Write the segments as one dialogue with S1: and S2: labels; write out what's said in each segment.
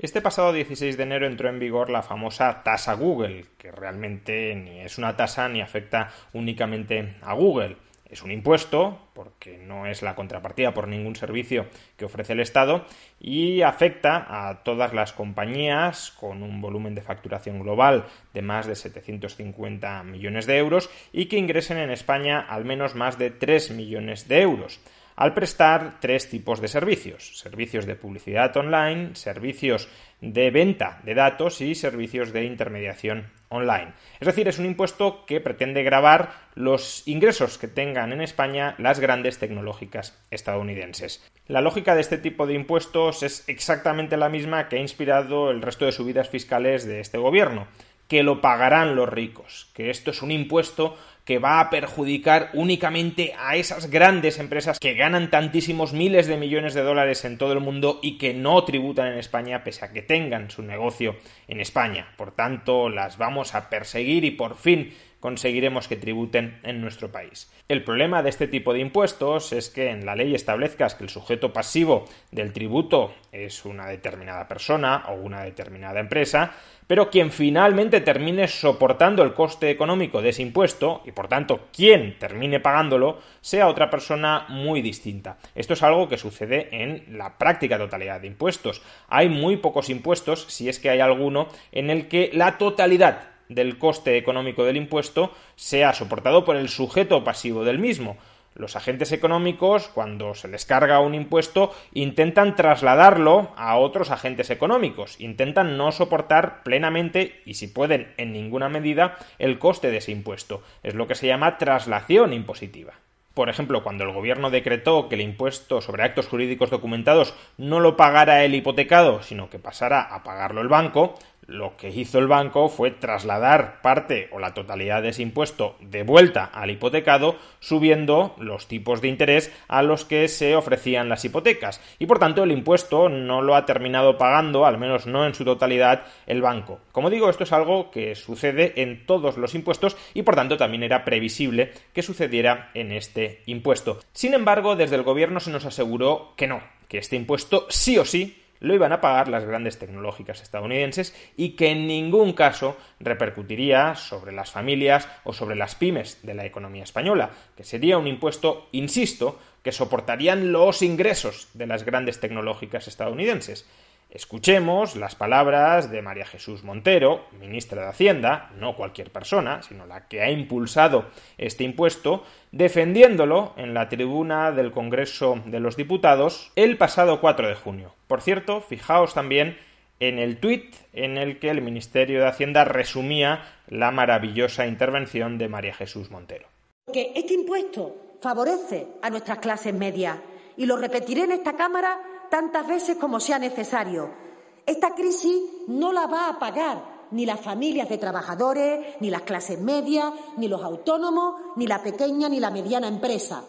S1: Este pasado 16 de enero entró en vigor la famosa tasa Google, que realmente ni es una tasa ni afecta únicamente a Google. Es un impuesto, porque no es la contrapartida por ningún servicio que ofrece el Estado, y afecta a todas las compañías con un volumen de facturación global de más de 750 millones de euros y que ingresen en España al menos más de 3 millones de euros al prestar tres tipos de servicios. Servicios de publicidad online, servicios de venta de datos y servicios de intermediación online. Es decir, es un impuesto que pretende grabar los ingresos que tengan en España las grandes tecnológicas estadounidenses. La lógica de este tipo de impuestos es exactamente la misma que ha inspirado el resto de subidas fiscales de este gobierno que lo pagarán los ricos, que esto es un impuesto que va a perjudicar únicamente a esas grandes empresas que ganan tantísimos miles de millones de dólares en todo el mundo y que no tributan en España pese a que tengan su negocio en España. Por tanto, las vamos a perseguir y por fin conseguiremos que tributen en nuestro país. El problema de este tipo de impuestos es que en la ley establezcas que el sujeto pasivo del tributo es una determinada persona o una determinada empresa, pero quien finalmente termine soportando el coste económico de ese impuesto, y por tanto quien termine pagándolo, sea otra persona muy distinta. Esto es algo que sucede en la práctica totalidad de impuestos. Hay muy pocos impuestos, si es que hay alguno, en el que la totalidad del coste económico del impuesto sea soportado por el sujeto pasivo del mismo. Los agentes económicos, cuando se les carga un impuesto, intentan trasladarlo a otros agentes económicos, intentan no soportar plenamente y si pueden en ninguna medida el coste de ese impuesto. Es lo que se llama traslación impositiva. Por ejemplo, cuando el gobierno decretó que el impuesto sobre actos jurídicos documentados no lo pagara el hipotecado, sino que pasara a pagarlo el banco, lo que hizo el banco fue trasladar parte o la totalidad de ese impuesto de vuelta al hipotecado, subiendo los tipos de interés a los que se ofrecían las hipotecas. Y por tanto el impuesto no lo ha terminado pagando, al menos no en su totalidad, el banco. Como digo, esto es algo que sucede en todos los impuestos y por tanto también era previsible que sucediera en este impuesto. Sin embargo, desde el gobierno se nos aseguró que no, que este impuesto sí o sí lo iban a pagar las grandes tecnológicas estadounidenses y que en ningún caso repercutiría sobre las familias o sobre las pymes de la economía española, que sería un impuesto, insisto, que soportarían los ingresos de las grandes tecnológicas estadounidenses. Escuchemos las palabras de María Jesús Montero, ministra de Hacienda, no cualquier persona, sino la que ha impulsado este impuesto, defendiéndolo en la tribuna del Congreso de los Diputados el pasado 4 de junio. Por cierto, fijaos también en el tuit en el que el Ministerio de Hacienda resumía la maravillosa intervención de María Jesús Montero.
S2: Que este impuesto favorece a nuestras clases medias y lo repetiré en esta Cámara tantas veces como sea necesario. Esta crisis no la va a pagar ni las familias de trabajadores, ni las clases medias, ni los autónomos, ni la pequeña ni la mediana empresa.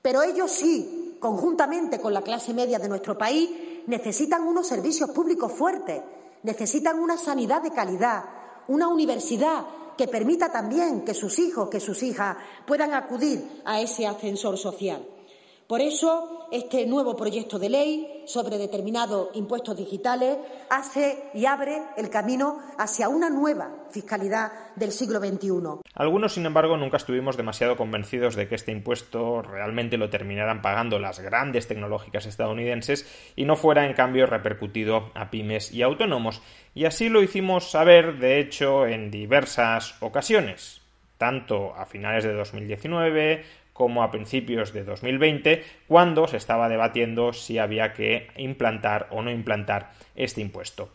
S2: Pero ellos sí, conjuntamente con la clase media de nuestro país, necesitan unos servicios públicos fuertes, necesitan una sanidad de calidad, una universidad que permita también que sus hijos, que sus hijas puedan acudir a ese ascensor social. Por eso, este nuevo proyecto de ley sobre determinados impuestos digitales hace y abre el camino hacia una nueva fiscalidad del siglo XXI.
S1: Algunos, sin embargo, nunca estuvimos demasiado convencidos de que este impuesto realmente lo terminaran pagando las grandes tecnológicas estadounidenses y no fuera, en cambio, repercutido a pymes y autónomos. Y así lo hicimos saber, de hecho, en diversas ocasiones tanto a finales de 2019 como a principios de 2020, cuando se estaba debatiendo si había que implantar o no implantar este impuesto.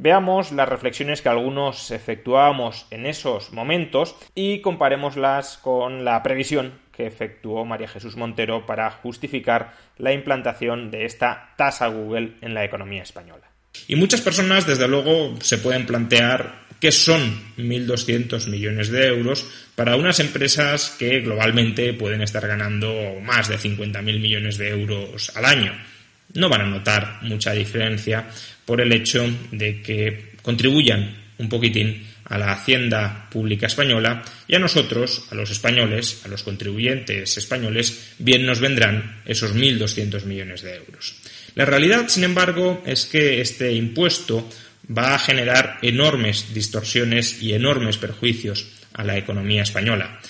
S1: Veamos las reflexiones que algunos efectuábamos en esos momentos y comparémoslas con la previsión que efectuó María Jesús Montero para justificar la implantación de esta tasa Google en la economía española.
S3: Y muchas personas, desde luego, se pueden plantear qué son 1.200 millones de euros para unas empresas que globalmente pueden estar ganando más de 50.000 millones de euros al año. No van a notar mucha diferencia por el hecho de que contribuyan un poquitín a la hacienda pública española y a nosotros, a los españoles, a los contribuyentes españoles, bien nos vendrán esos 1.200 millones de euros. La realidad, sin embargo, es que este impuesto va a generar enormes distorsiones y enormes perjuicios a la economía española.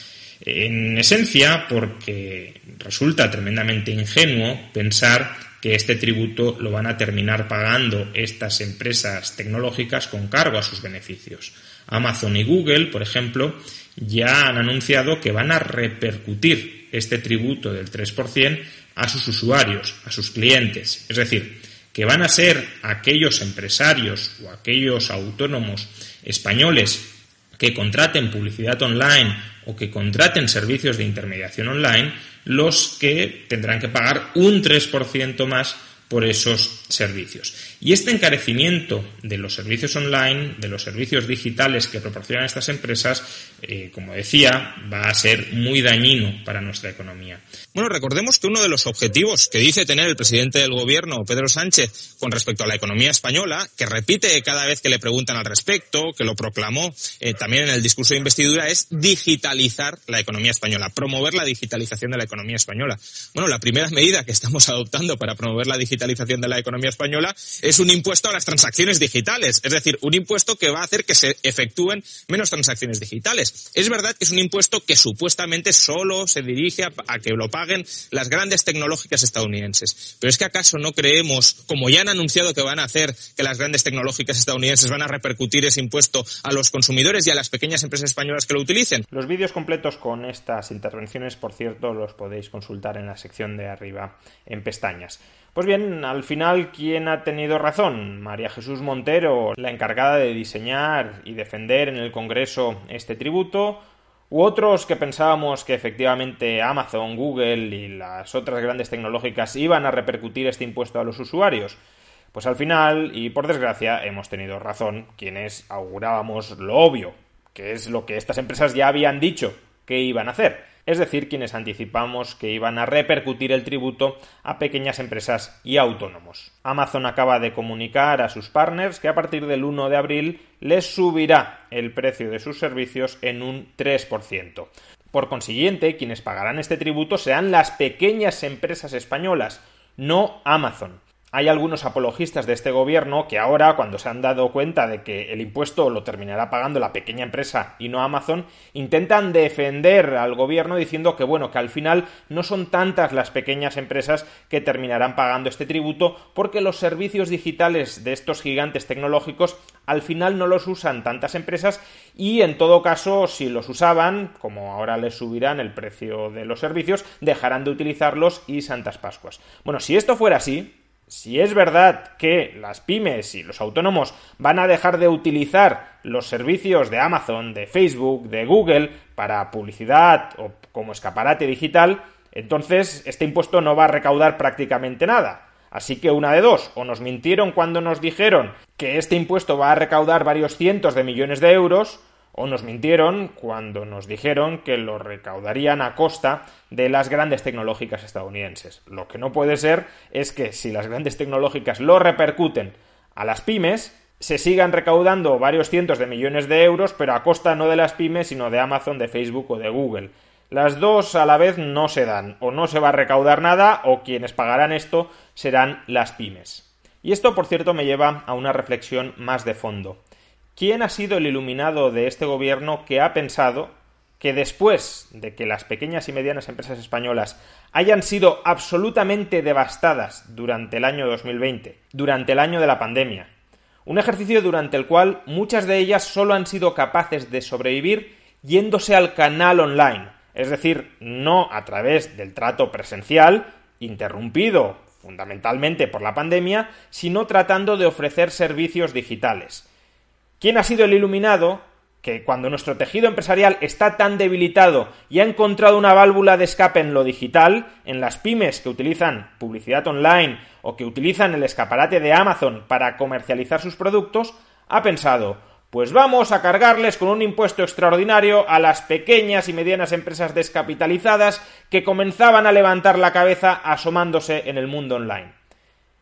S3: En esencia, porque resulta tremendamente ingenuo pensar que este tributo lo van a terminar pagando estas empresas tecnológicas con cargo a sus beneficios. Amazon y Google, por ejemplo, ya han anunciado que van a repercutir este tributo del 3% a sus usuarios, a sus clientes. Es decir, que van a ser aquellos empresarios o aquellos autónomos españoles que contraten publicidad online o que contraten servicios de intermediación online los que tendrán que pagar un 3% más por esos servicios. Y este encarecimiento de los servicios online, de los servicios digitales que proporcionan estas empresas, eh, como decía, va a ser muy dañino para nuestra economía.
S4: Bueno, recordemos que uno de los objetivos que dice tener el presidente del gobierno, Pedro Sánchez, con respecto a la economía española, que repite cada vez que le preguntan al respecto, que lo proclamó eh, también en el discurso de investidura, es digitalizar la economía española, promover la digitalización de la economía española. Bueno, la primera medida que estamos adoptando para promover la digitalización de la economía española es un impuesto a las transacciones digitales, es decir, un impuesto que va a hacer que se efectúen menos transacciones digitales. Es verdad que es un impuesto que supuestamente solo se dirige a, que lo paguen las grandes tecnológicas estadounidenses. Pero es que acaso no creemos, como ya han anunciado que van a hacer, que las grandes tecnológicas estadounidenses van a repercutir ese impuesto a los consumidores y a las pequeñas empresas españolas que lo utilicen.
S1: Los vídeos completos con estas intervenciones, por cierto, los podéis consultar en la sección de arriba en pestañas. Pues bien, al final, ¿quién ha tenido razón? María Jesús Montero, la encargada de diseñar y defender en el Congreso este tributo, u otros que pensábamos que efectivamente Amazon, Google y las otras grandes tecnológicas iban a repercutir este impuesto a los usuarios. Pues al final, y por desgracia, hemos tenido razón quienes augurábamos lo obvio, que es lo que estas empresas ya habían dicho que iban a hacer es decir, quienes anticipamos que iban a repercutir el tributo a pequeñas empresas y autónomos. Amazon acaba de comunicar a sus partners que a partir del 1 de abril les subirá el precio de sus servicios en un 3%. Por consiguiente, quienes pagarán este tributo serán las pequeñas empresas españolas, no Amazon. Hay algunos apologistas de este gobierno que ahora, cuando se han dado cuenta de que el impuesto lo terminará pagando la pequeña empresa y no Amazon, intentan defender al gobierno diciendo que bueno, que al final no son tantas las pequeñas empresas que terminarán pagando este tributo porque los servicios digitales de estos gigantes tecnológicos al final no los usan tantas empresas y en todo caso si los usaban, como ahora les subirán el precio de los servicios, dejarán de utilizarlos y Santas Pascuas. Bueno, si esto fuera así, si es verdad que las pymes y los autónomos van a dejar de utilizar los servicios de Amazon, de Facebook, de Google para publicidad o como escaparate digital, entonces este impuesto no va a recaudar prácticamente nada. Así que una de dos, o nos mintieron cuando nos dijeron que este impuesto va a recaudar varios cientos de millones de euros, o nos mintieron cuando nos dijeron que lo recaudarían a costa de las grandes tecnológicas estadounidenses. Lo que no puede ser es que si las grandes tecnológicas lo repercuten a las pymes, se sigan recaudando varios cientos de millones de euros, pero a costa no de las pymes, sino de Amazon, de Facebook o de Google. Las dos a la vez no se dan, o no se va a recaudar nada, o quienes pagarán esto serán las pymes. Y esto, por cierto, me lleva a una reflexión más de fondo. ¿Quién ha sido el iluminado de este gobierno que ha pensado que después de que las pequeñas y medianas empresas españolas hayan sido absolutamente devastadas durante el año 2020, durante el año de la pandemia, un ejercicio durante el cual muchas de ellas solo han sido capaces de sobrevivir yéndose al canal online, es decir, no a través del trato presencial, interrumpido fundamentalmente por la pandemia, sino tratando de ofrecer servicios digitales. ¿Quién ha sido el iluminado que cuando nuestro tejido empresarial está tan debilitado y ha encontrado una válvula de escape en lo digital, en las pymes que utilizan publicidad online o que utilizan el escaparate de Amazon para comercializar sus productos, ha pensado, pues vamos a cargarles con un impuesto extraordinario a las pequeñas y medianas empresas descapitalizadas que comenzaban a levantar la cabeza asomándose en el mundo online.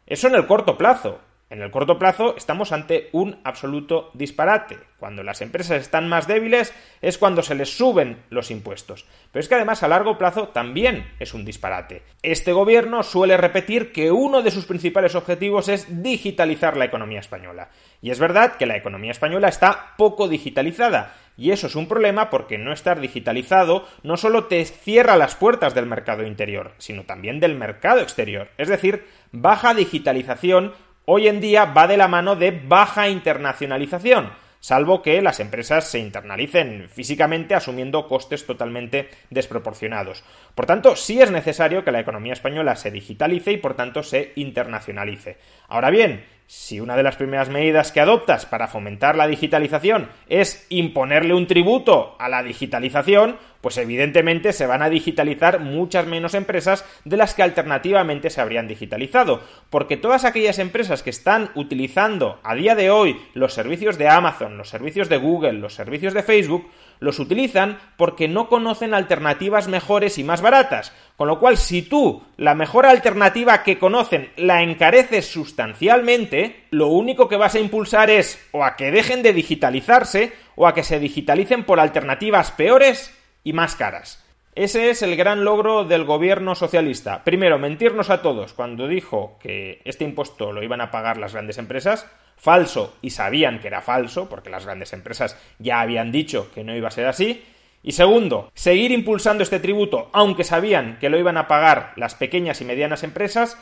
S1: Eso en el corto plazo, En el corto plazo estamos ante un absoluto disparate. Cuando las empresas están más débiles es cuando se les suben los impuestos. Pero es que además a largo plazo también es un disparate. Este gobierno suele repetir que uno de sus principales objetivos es digitalizar la economía española. Y es verdad que la economía española está poco digitalizada. Y eso es un problema porque no estar digitalizado no solo te cierra las puertas del mercado interior, sino también del mercado exterior. Es decir, baja digitalización hoy en día va de la mano de baja internacionalización, salvo que las empresas se internalicen físicamente asumiendo costes totalmente desproporcionados. Por tanto, sí es necesario que la economía española se digitalice y por tanto se internacionalice. Ahora bien, si una de las primeras medidas que adoptas para fomentar la digitalización es imponerle un tributo a la digitalización, pues evidentemente se van a digitalizar muchas menos empresas de las que alternativamente se habrían digitalizado, porque todas aquellas empresas que están utilizando a día de hoy los servicios de Amazon, los servicios de Google, los servicios de Facebook, los utilizan porque no conocen alternativas mejores y más baratas. Con lo cual, si tú la mejor alternativa que conocen la encareces sustancialmente, lo único que vas a impulsar es o a que dejen de digitalizarse o a que se digitalicen por alternativas peores y más caras. Ese es el gran logro del gobierno socialista. Primero, mentirnos a todos cuando dijo que este impuesto lo iban a pagar las grandes empresas falso y sabían que era falso, porque las grandes empresas ya habían dicho que no iba a ser así. Y segundo, seguir impulsando este tributo, aunque sabían que lo iban a pagar las pequeñas y medianas empresas,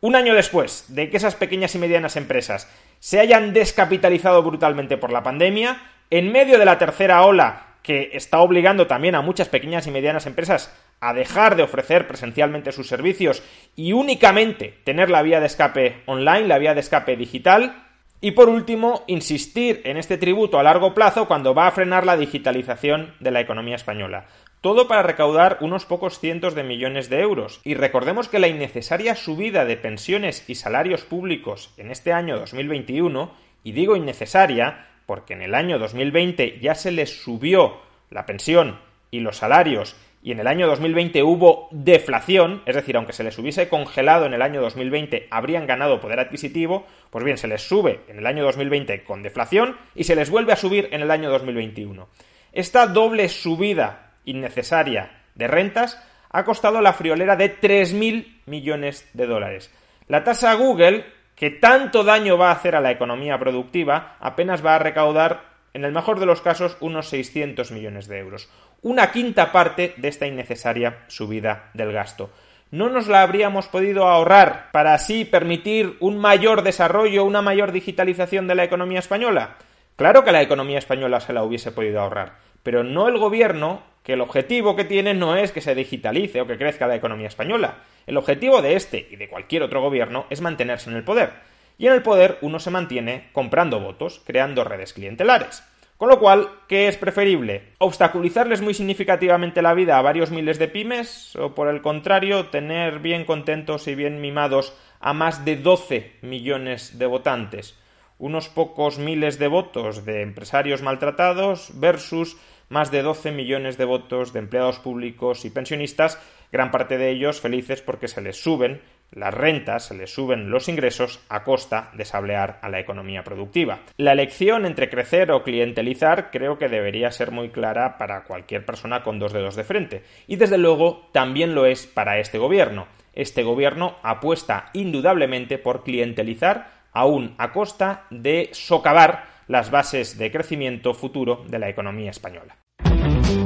S1: un año después de que esas pequeñas y medianas empresas se hayan descapitalizado brutalmente por la pandemia, en medio de la tercera ola que está obligando también a muchas pequeñas y medianas empresas a dejar de ofrecer presencialmente sus servicios y únicamente tener la vía de escape online, la vía de escape digital, y por último, insistir en este tributo a largo plazo cuando va a frenar la digitalización de la economía española. Todo para recaudar unos pocos cientos de millones de euros. Y recordemos que la innecesaria subida de pensiones y salarios públicos en este año 2021, y digo innecesaria porque en el año 2020 ya se les subió la pensión y los salarios y en el año 2020 hubo deflación, es decir, aunque se les hubiese congelado en el año 2020, habrían ganado poder adquisitivo, pues bien, se les sube en el año 2020 con deflación y se les vuelve a subir en el año 2021. Esta doble subida innecesaria de rentas ha costado la friolera de 3.000 millones de dólares. La tasa Google, que tanto daño va a hacer a la economía productiva, apenas va a recaudar, en el mejor de los casos, unos 600 millones de euros una quinta parte de esta innecesaria subida del gasto. ¿No nos la habríamos podido ahorrar para así permitir un mayor desarrollo, una mayor digitalización de la economía española? Claro que la economía española se la hubiese podido ahorrar, pero no el gobierno, que el objetivo que tiene no es que se digitalice o que crezca la economía española. El objetivo de este y de cualquier otro gobierno es mantenerse en el poder. Y en el poder uno se mantiene comprando votos, creando redes clientelares. Con lo cual, ¿qué es preferible? ¿Obstaculizarles muy significativamente la vida a varios miles de pymes? ¿O por el contrario, tener bien contentos y bien mimados a más de 12 millones de votantes? Unos pocos miles de votos de empresarios maltratados versus más de 12 millones de votos de empleados públicos y pensionistas, gran parte de ellos felices porque se les suben las rentas, se les suben los ingresos a costa de sablear a la economía productiva. La elección entre crecer o clientelizar creo que debería ser muy clara para cualquier persona con dos dedos de frente. Y desde luego también lo es para este gobierno. Este gobierno apuesta indudablemente por clientelizar aún a costa de socavar las bases de crecimiento futuro de la economía española. Thank you.